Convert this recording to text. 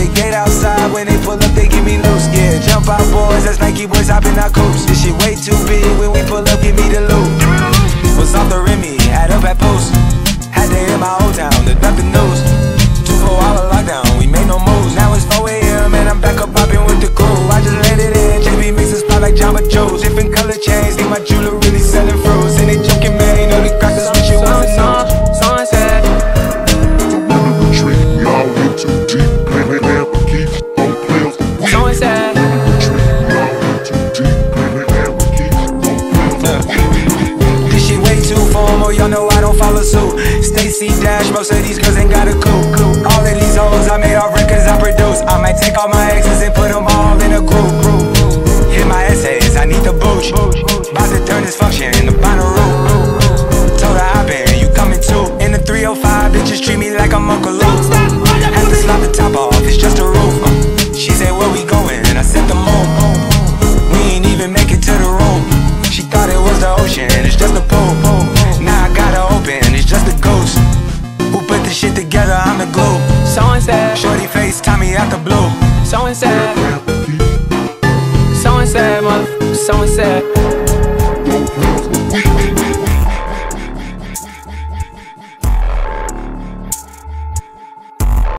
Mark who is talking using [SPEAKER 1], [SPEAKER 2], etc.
[SPEAKER 1] the gate outside. When they pull up, they give me loose. Yeah, jump out, boys. That's Nike boys hopping our coops. This shit way too big. When we pull up, give me the loot. Was off the Remy, had up at post. Had to hit my old town, did nothing news. Two four hour lockdown, we made no moves. Now it's 4 a.m. and I'm back up popping with the crew. I just landed in, JB mixes pop like Jamba Joe's. Different color change. Y'all know I don't follow suit. Stacy Dash, most of these girls ain't got a clue. All of these hoes, I made all records I produce. I might take all my exes and put them all in a group. Hit my essays, I need the booch. About to turn this function into Bonnaroo. Told her I been, you coming too. In the 305, bitches treat me like I'm Uncle Luke. Had to slap the top off, it's just the
[SPEAKER 2] glue.
[SPEAKER 1] Shorty face, Tommy out the blue.
[SPEAKER 2] Sunset.
[SPEAKER 3] Play, but keep
[SPEAKER 2] Sunset, mother. Sunset.